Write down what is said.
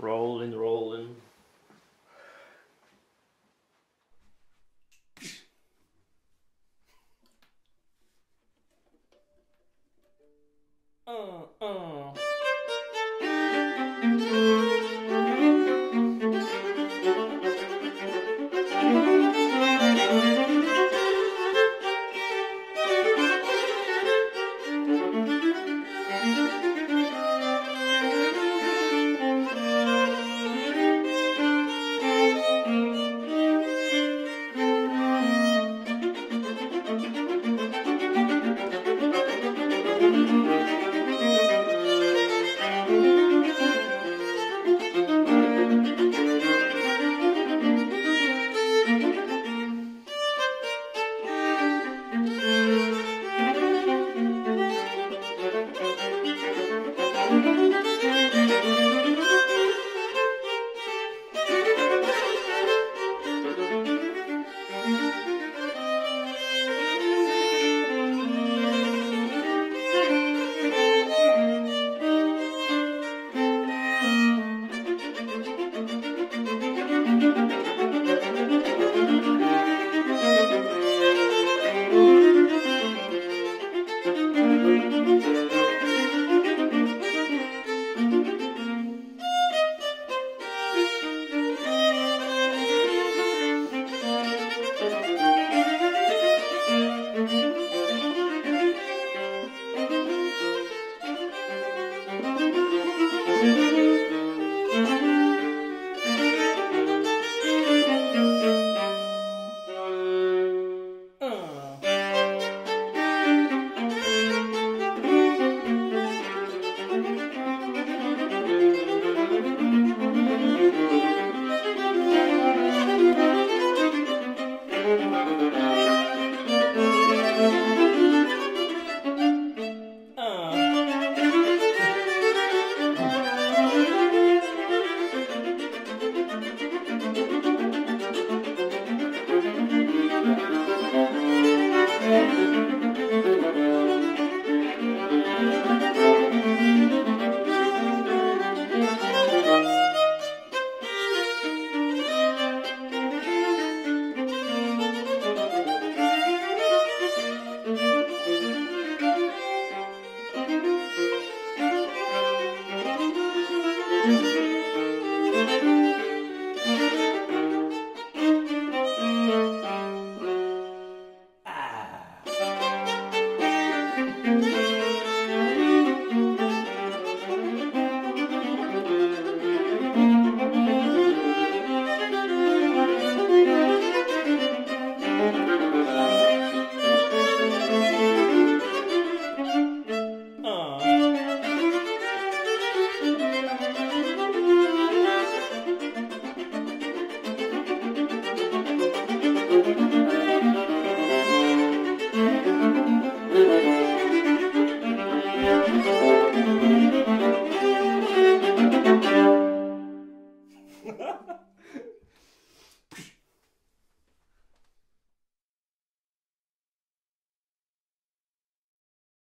Rolling, rolling.